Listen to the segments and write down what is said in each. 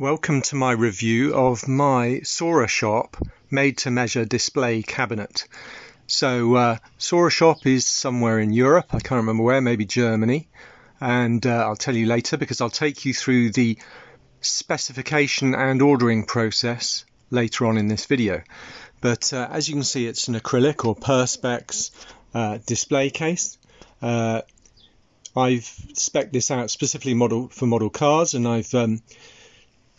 Welcome to my review of my Sora Shop made to measure display cabinet. So uh, Shop is somewhere in Europe, I can't remember where, maybe Germany, and uh, I'll tell you later because I'll take you through the specification and ordering process later on in this video. But uh, as you can see it's an acrylic or Perspex uh, display case. Uh, I've spec this out specifically model for model cars and I've um,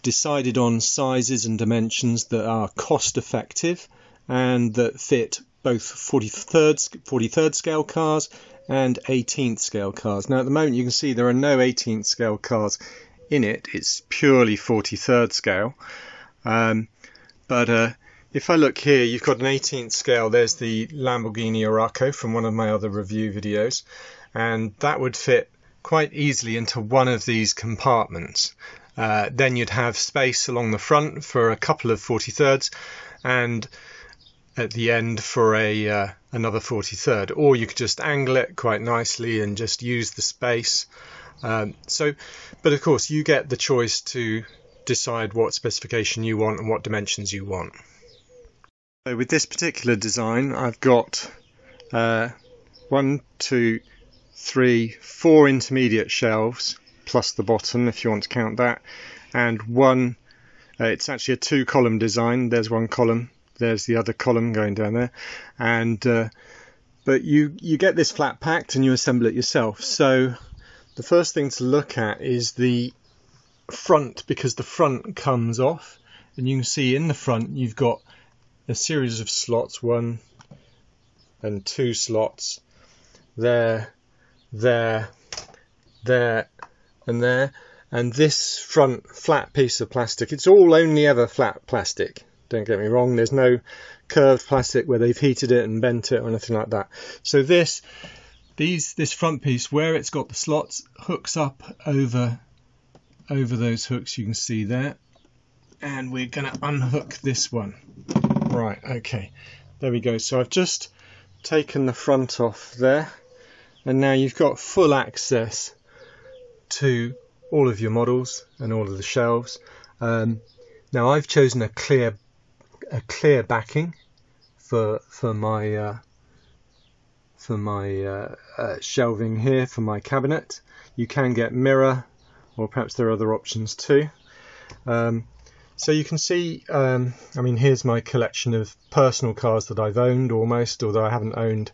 decided on sizes and dimensions that are cost effective and that fit both 43rd, 43rd scale cars and 18th scale cars. Now at the moment you can see there are no 18th scale cars in it, it's purely 43rd scale. Um, but uh, if I look here, you've got an 18th scale, there's the Lamborghini Urraco from one of my other review videos, and that would fit quite easily into one of these compartments. Uh, then you'd have space along the front for a couple of 43rds and at the end for a uh, another 43rd or you could just angle it quite nicely and just use the space. Um, so but of course you get the choice to decide what specification you want and what dimensions you want. So with this particular design I've got uh, one two three four intermediate shelves plus the bottom if you want to count that. And one uh, it's actually a two column design. There's one column there's the other column going down there. And uh, but you you get this flat packed and you assemble it yourself. So the first thing to look at is the front because the front comes off. And you can see in the front you've got a series of slots one and two slots. There there there and there. And this front flat piece of plastic, it's all only ever flat plastic. Don't get me wrong, there's no curved plastic where they've heated it and bent it or anything like that. So this these this front piece where it's got the slots hooks up over over those hooks you can see there and we're going to unhook this one right okay there we go so I've just taken the front off there and now you've got full access to all of your models and all of the shelves. Um, now I've chosen a clear a clear backing for for my uh, for my uh, uh, shelving here for my cabinet. You can get mirror or perhaps there are other options too. Um, so you can see, um, I mean, here's my collection of personal cars that I've owned almost, although I haven't owned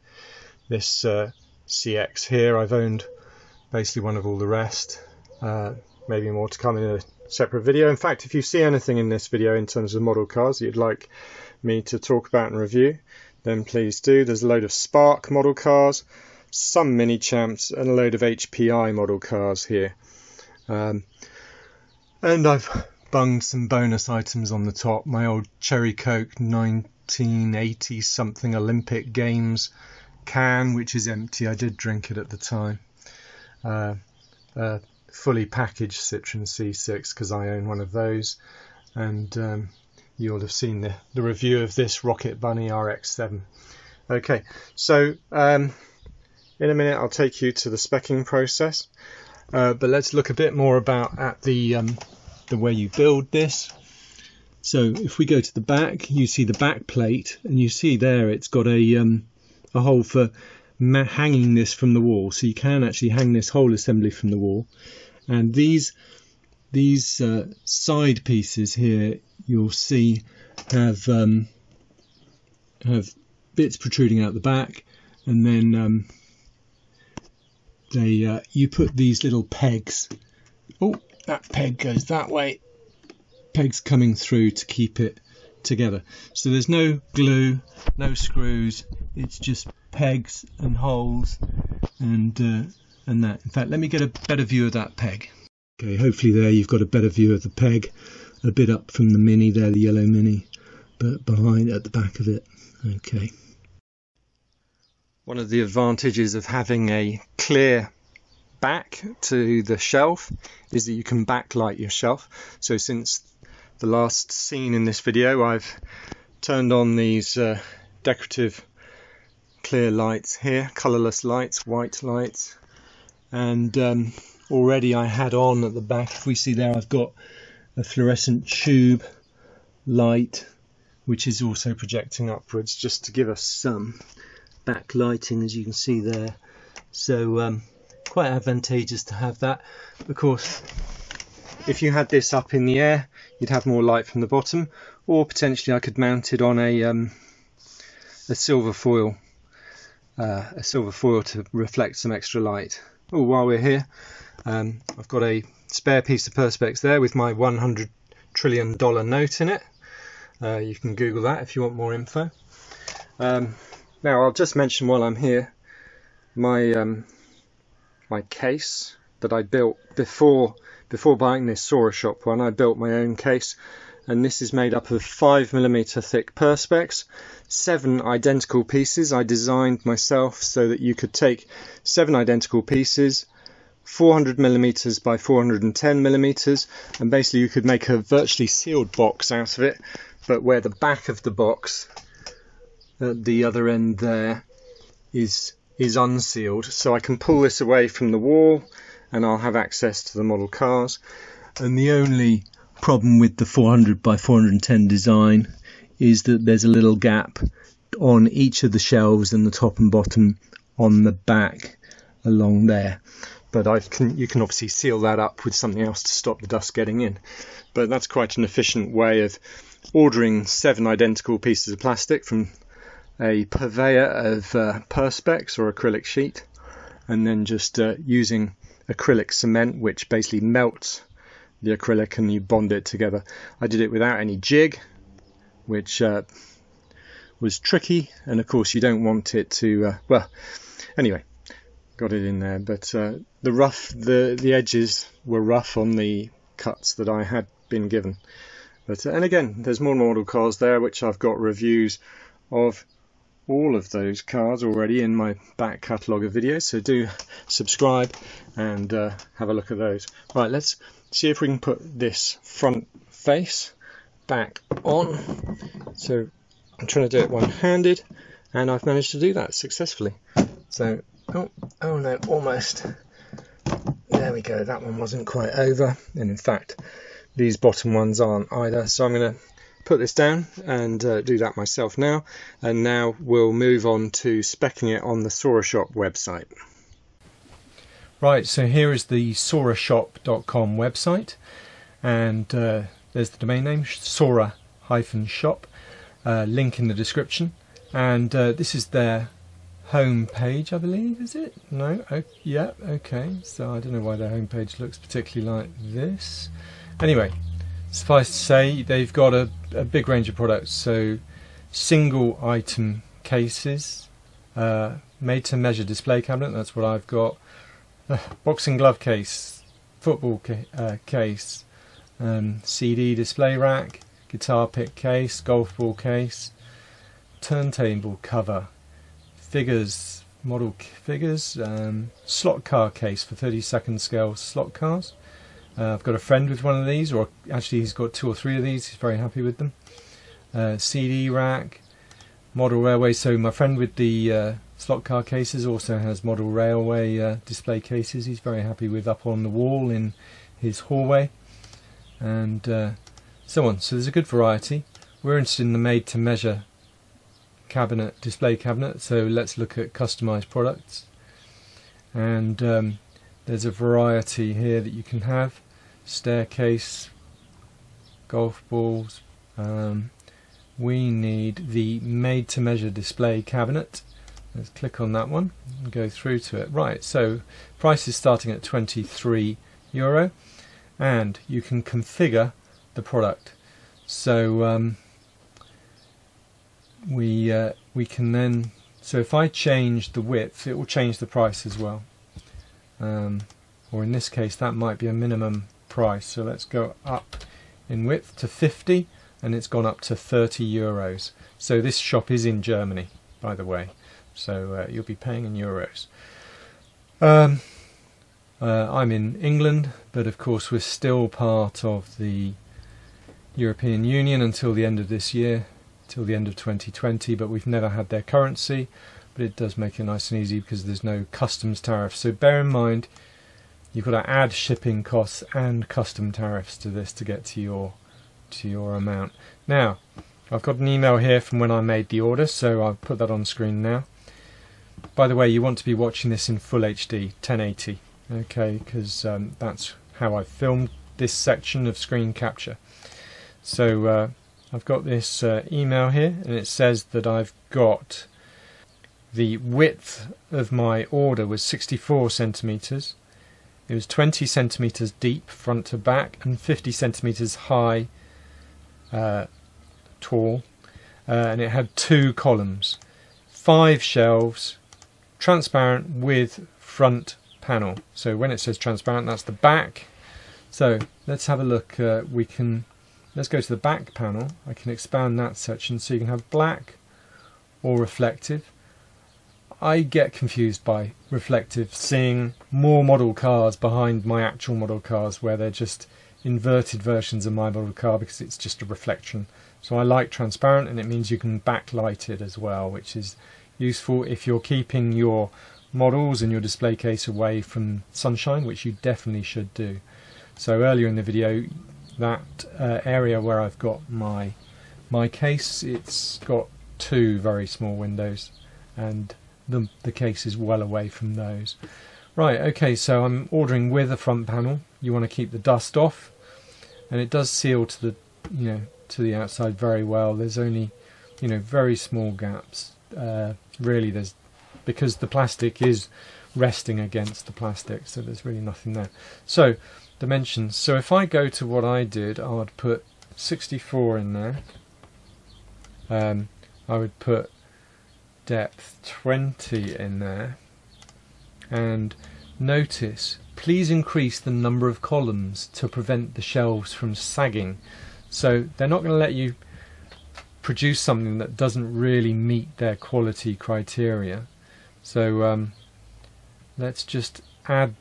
this uh, CX here. I've owned basically one of all the rest. Uh, maybe more to come in a separate video. In fact, if you see anything in this video in terms of model cars you'd like me to talk about and review, then please do. There's a load of Spark model cars, some Minichamps, and a load of HPI model cars here. Um, and I've bunged some bonus items on the top. My old Cherry Coke 1980 something Olympic Games can, which is empty. I did drink it at the time uh, uh, fully packaged Citroen C6 because I own one of those. And um, you'll have seen the, the review of this Rocket Bunny RX-7 okay so um, in a minute I'll take you to the specking process. Uh, but let's look a bit more about at the um, the way you build this. So if we go to the back you see the back plate and you see there it's got a um, a hole for hanging this from the wall. So you can actually hang this whole assembly from the wall. And these these uh, side pieces here, you'll see have um, have bits protruding out the back, and then um, they uh, you put these little pegs. Oh, that peg goes that way. Pegs coming through to keep it together. So there's no glue, no screws. It's just pegs and holes and uh, and that. In fact, let me get a better view of that peg. Okay, hopefully there you've got a better view of the peg, a bit up from the Mini there, the yellow Mini, but behind at the back of it. Okay. One of the advantages of having a clear back to the shelf is that you can backlight your shelf. So since the last scene in this video, I've turned on these uh, decorative clear lights here, colourless lights, white lights, and um, already I had on at the back, if we see there, I've got a fluorescent tube light which is also projecting upwards just to give us some backlighting as you can see there. So um, quite advantageous to have that. Of course if you had this up in the air you'd have more light from the bottom or potentially I could mount it on a um, a silver foil uh, a silver foil to reflect some extra light. Oh while we're here um, I've got a spare piece of perspex there with my 100 trillion dollar note in it. Uh, you can google that if you want more info. Um, now I'll just mention while I'm here my um, my case that I built before before buying this Sora Shop one I built my own case and this is made up of 5mm thick perspex, seven identical pieces. I designed myself so that you could take seven identical pieces 400mm by 410mm and basically you could make a virtually sealed box out of it but where the back of the box at the other end there is is unsealed. So I can pull this away from the wall and I'll have access to the model cars. And the only problem with the 400 by 410 design is that there's a little gap on each of the shelves and the top and bottom on the back along there. But I can you can obviously seal that up with something else to stop the dust getting in. But that's quite an efficient way of ordering seven identical pieces of plastic from a purveyor of uh, perspex or acrylic sheet and then just uh, using acrylic cement which basically melts the acrylic and you bond it together. I did it without any jig which uh, was tricky and of course you don't want it to uh, well anyway got it in there but uh, the rough the the edges were rough on the cuts that I had been given but uh, and again there's more model cars there which I've got reviews of all of those cards already in my back catalogue of videos so do subscribe and uh, have a look at those. Right let's see if we can put this front face back on. So I'm trying to do it one-handed and I've managed to do that successfully. So oh, oh no almost. There we go that one wasn't quite over and in fact these bottom ones aren't either so I'm going to put this down and uh, do that myself now and now we'll move on to specking it on the Sora Shop website. Right, so here is the sorashop.com website and uh, there's the domain name sora-shop, uh, link in the description and uh, this is their home page I believe, is it? No? Oh, yeah, okay, so I don't know why their home page looks particularly like this. Anyway, suffice to say, they've got a, a big range of products. So, single item cases, uh, made to measure display cabinet, that's what I've got. Uh, boxing glove case, football ca uh, case, um, CD display rack, guitar pick case, golf ball case, turntable cover, figures, model figures, um, slot car case for 30 second scale slot cars. Uh, I've got a friend with one of these, or actually he's got two or three of these. He's very happy with them. Uh, CD rack, model railway. So my friend with the uh, slot car cases also has model railway uh, display cases. He's very happy with up on the wall in his hallway, and uh, so on. So there's a good variety. We're interested in the made-to-measure cabinet, display cabinet. So let's look at customized products. And um, there's a variety here that you can have staircase, golf balls. Um, we need the made to measure display cabinet. Let's click on that one and go through to it. Right, so price is starting at 23 euro and you can configure the product. So um, we uh, we can then so if I change the width it will change the price as well um, or in this case that might be a minimum price. So let's go up in width to 50 and it's gone up to 30 euros. So this shop is in Germany, by the way. So uh, you'll be paying in euros. Um, uh, I'm in England, but of course we're still part of the European Union until the end of this year, till the end of 2020, but we've never had their currency. But it does make it nice and easy because there's no customs tariff. So bear in mind you've got to add shipping costs and custom tariffs to this to get to your to your amount. Now, I've got an email here from when I made the order, so I'll put that on screen now. By the way, you want to be watching this in full HD, 1080, okay, because um, that's how I filmed this section of screen capture. So uh, I've got this uh, email here, and it says that I've got the width of my order was 64 centimeters. It was 20 centimeters deep front to back and 50 centimeters high, uh, tall, uh, and it had two columns, five shelves, transparent with front panel. So when it says transparent, that's the back. So let's have a look. Uh, we can let's go to the back panel. I can expand that section so you can have black or reflective. I get confused by reflective, seeing more model cars behind my actual model cars where they're just inverted versions of my model car because it's just a reflection. So I like transparent and it means you can backlight it as well, which is useful if you're keeping your models and your display case away from sunshine, which you definitely should do. So earlier in the video, that uh, area where I've got my my case, it's got two very small windows and the, the case is well away from those. Right, okay, so I'm ordering with a front panel. You want to keep the dust off, and it does seal to the, you know, to the outside very well. There's only, you know, very small gaps. Uh, really, there's because the plastic is resting against the plastic, so there's really nothing there. So, dimensions. So if I go to what I did, I would put 64 in there. Um, I would put depth 20 in there. And notice please increase the number of columns to prevent the shelves from sagging. So they're not going to let you produce something that doesn't really meet their quality criteria. So um, let's just add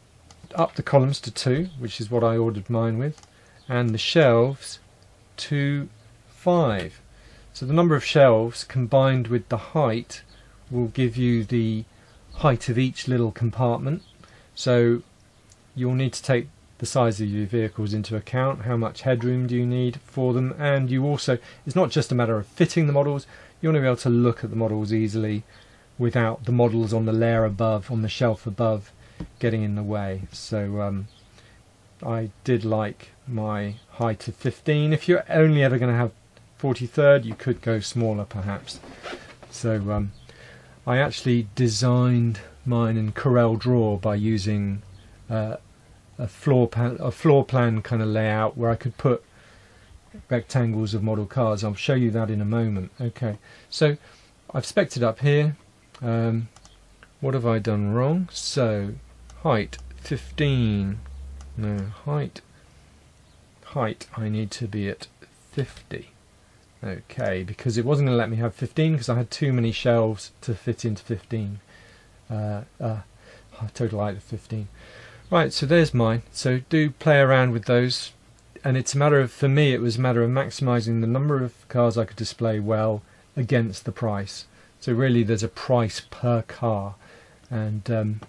up the columns to 2 which is what I ordered mine with and the shelves to 5 so the number of shelves combined with the height will give you the height of each little compartment. So you'll need to take the size of your vehicles into account, how much headroom do you need for them, and you also, it's not just a matter of fitting the models, you want to be able to look at the models easily without the models on the layer above, on the shelf above, getting in the way. So um, I did like my height of 15. If you're only ever going to have 43rd, you could go smaller perhaps. So um, I actually designed mine in Corel Draw by using uh, a floor plan, a floor plan kind of layout where I could put rectangles of model cars. I'll show you that in a moment. Okay, so I've spec'd it up here. Um, what have I done wrong? So height 15. No height. Height I need to be at 50. Okay, because it wasn't going to let me have 15 because I had too many shelves to fit into 15. Uh, uh, total height of 15. Right, so there's mine. So do play around with those. And it's a matter of, for me, it was a matter of maximizing the number of cars I could display well against the price. So really there's a price per car. And um,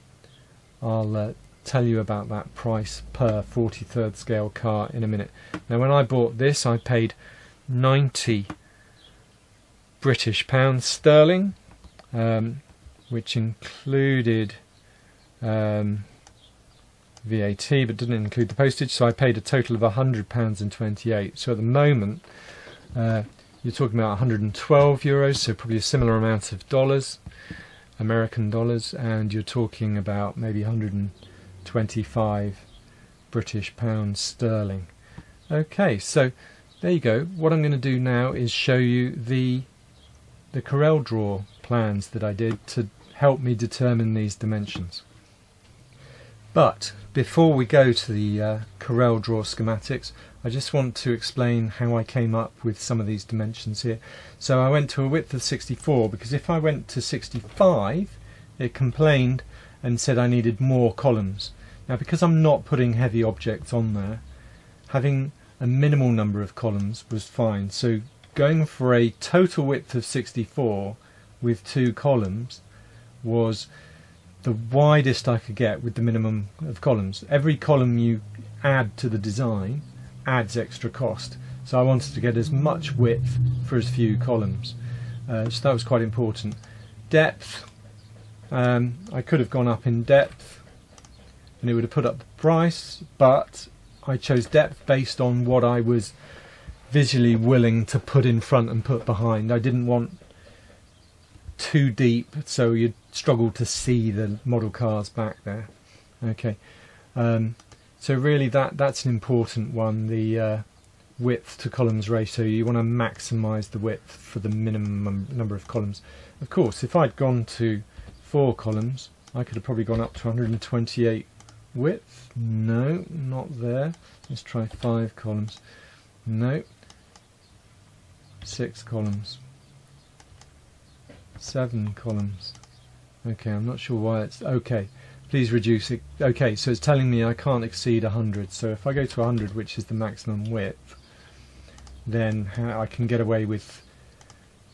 I'll uh, tell you about that price per 43rd scale car in a minute. Now when I bought this I paid 90 British pounds sterling, um, which included um, VAT but didn't include the postage. So I paid a total of 100 pounds and 28. So at the moment, uh, you're talking about 112 euros, so probably a similar amount of dollars, American dollars, and you're talking about maybe 125 British pounds sterling. Okay, so there you go. What I'm going to do now is show you the the Corel Draw plans that I did to help me determine these dimensions. But before we go to the uh, Corel Draw schematics, I just want to explain how I came up with some of these dimensions here. So I went to a width of 64 because if I went to 65 it complained and said I needed more columns. Now because I'm not putting heavy objects on there, having a minimal number of columns was fine. So going for a total width of 64 with two columns was the widest I could get with the minimum of columns. Every column you add to the design adds extra cost. So I wanted to get as much width for as few columns. Uh, so that was quite important. Depth, um, I could have gone up in depth and it would have put up the price, but I chose depth based on what I was visually willing to put in front and put behind. I didn't want too deep so you'd struggle to see the model cars back there. Okay, um, so really that that's an important one. The uh, width to columns ratio. You want to maximise the width for the minimum number of columns. Of course, if I'd gone to four columns, I could have probably gone up to 128 width. No, not there. Let's try five columns. No. Six columns. Seven columns. Okay, I'm not sure why it's okay. Please reduce it. Okay, so it's telling me I can't exceed 100. So if I go to 100, which is the maximum width, then I can get away with.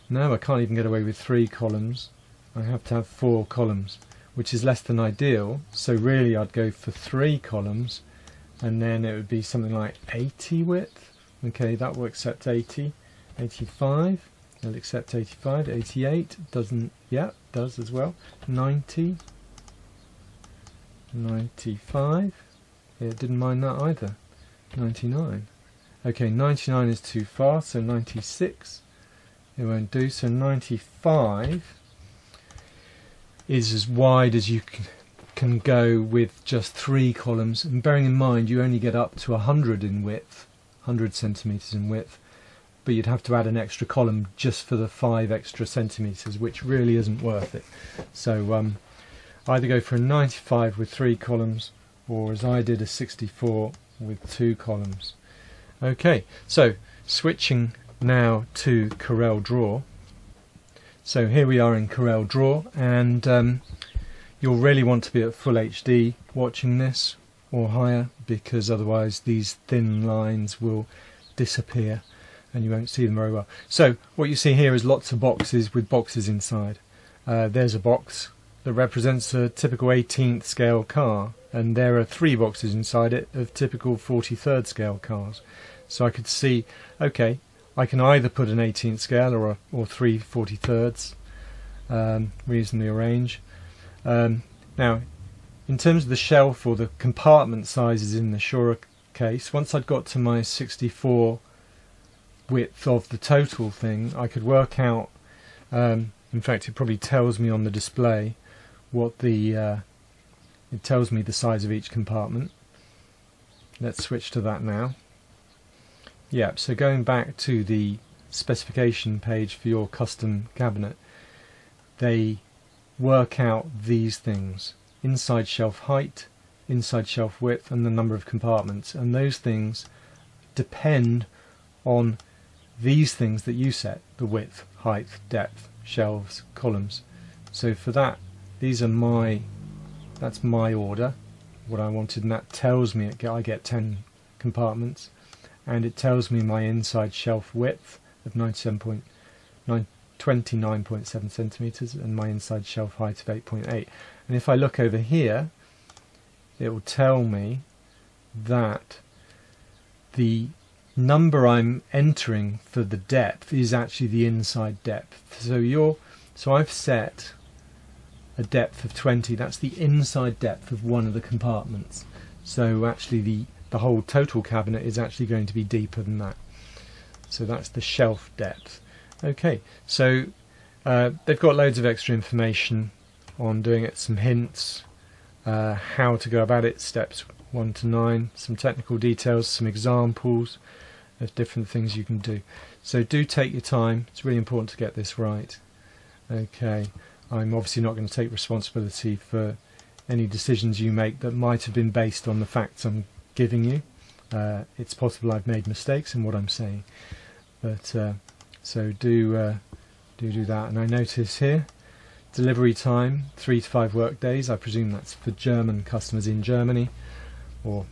No, I can't even get away with three columns. I have to have four columns, which is less than ideal. So really, I'd go for three columns, and then it would be something like 80 width. Okay, that will accept 80, 85. It'll accept 85, 88 doesn't. Yeah, does as well. 90, 95. It didn't mind that either. 99. Okay, 99 is too far, so 96 it won't do. So 95 is as wide as you can, go with just three columns. And bearing in mind, you only get up to 100 in width, 100 centimeters in width, but you'd have to add an extra column just for the five extra centimeters, which really isn't worth it. So um, either go for a 95 with three columns, or as I did, a 64 with two columns. Okay, so switching now to Corel Draw. So here we are in Corel Draw, and um, you'll really want to be at full HD watching this or higher because otherwise these thin lines will disappear and you won't see them very well. So what you see here is lots of boxes with boxes inside. Uh, there's a box that represents a typical 18th scale car and there are three boxes inside it of typical 43rd scale cars. So I could see, okay, I can either put an 18th scale or a, or three 43rds, um, reasonably arrange. Um, now, in terms of the shelf or the compartment sizes in the Sora case, once I'd got to my 64 width of the total thing, I could work out. Um, in fact, it probably tells me on the display what the uh, it tells me the size of each compartment. Let's switch to that now. Yeah, so going back to the specification page for your custom cabinet, they work out these things inside shelf height, inside shelf width, and the number of compartments. And those things depend on these things that you set the width, height, depth, shelves, columns. So for that, these are my that's my order, what I wanted, and that tells me I get 10 compartments and it tells me my inside shelf width of 29.7 centimeters and my inside shelf height of 8.8 and if I look over here it will tell me that the number I'm entering for the depth is actually the inside depth. So you're so I've set a depth of 20 that's the inside depth of one of the compartments. So actually the the whole total cabinet is actually going to be deeper than that. So that's the shelf depth. Okay, so uh, they've got loads of extra information on doing it, some hints, uh, how to go about it, steps 1 to 9, some technical details, some examples of different things you can do. So do take your time, it's really important to get this right. Okay, I'm obviously not going to take responsibility for any decisions you make that might have been based on the facts I'm giving you. Uh, it's possible I've made mistakes in what I'm saying, but uh, so do uh, do do that. And I notice here delivery time three to five work days. I presume that's for German customers in Germany or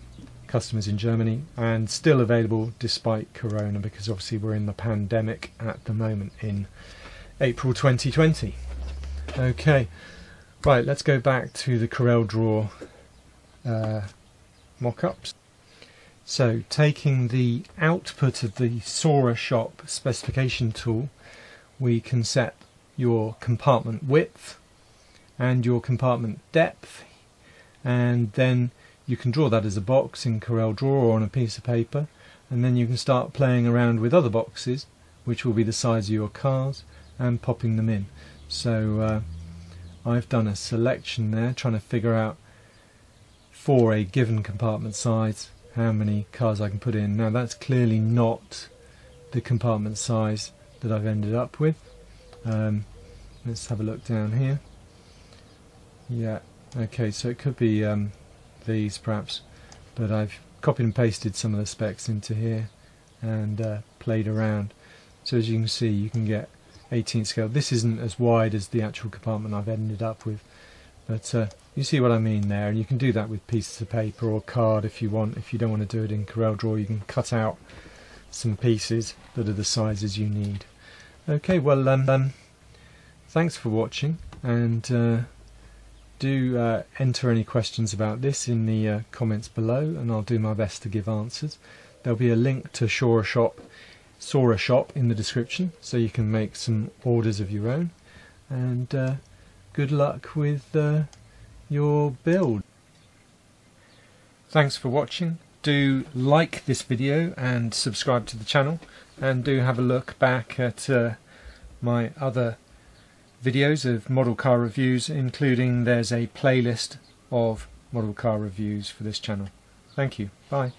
customers in Germany, and still available despite Corona because obviously we're in the pandemic at the moment in April 2020. Okay. Right, let's go back to the Corel Draw uh, mock-ups. So taking the output of the Sora Shop specification tool, we can set your compartment width and your compartment depth and then you can draw that as a box in Corel Draw or on a piece of paper and then you can start playing around with other boxes which will be the size of your cars and popping them in. So uh, I've done a selection there trying to figure out for a given compartment size how many cars I can put in. Now that's clearly not the compartment size that I've ended up with. Um, let's have a look down here. Yeah, okay, so it could be um, these perhaps, but I've copied and pasted some of the specs into here and uh, played around. So as you can see, you can get 18 scale. This isn't as wide as the actual compartment I've ended up with, but uh, you see what I mean there. And you can do that with pieces of paper or card if you want. If you don't want to do it in Corel Draw, you can cut out some pieces that are the sizes you need. Okay, well, um, um, thanks for watching, and uh, do uh, enter any questions about this in the uh, comments below, and I'll do my best to give answers. There'll be a link to Sora Shop Sora shop in the description so you can make some orders of your own and uh, good luck with uh, your build. Thanks for watching. Do like this video and subscribe to the channel and do have a look back at uh, my other videos of model car reviews including there's a playlist of model car reviews for this channel. Thank you. Bye.